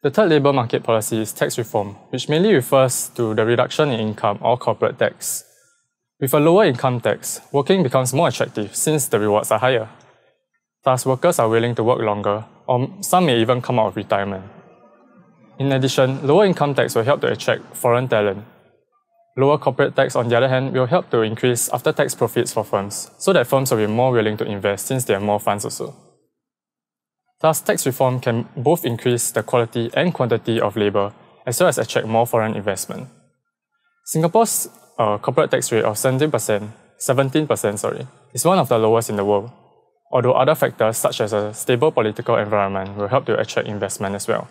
The third labour market policy is tax reform, which mainly refers to the reduction in income or corporate tax. With a lower income tax, working becomes more attractive since the rewards are higher. Thus, workers are willing to work longer, or some may even come out of retirement. In addition, lower income tax will help to attract foreign talent. Lower corporate tax, on the other hand, will help to increase after tax profits for firms, so that firms will be more willing to invest since they have more funds also. Thus, tax reform can both increase the quality and quantity of labour, as well as attract more foreign investment. Singapore's uh, corporate tax rate of 17%, 17% sorry, is one of the lowest in the world, although other factors such as a stable political environment will help to attract investment as well.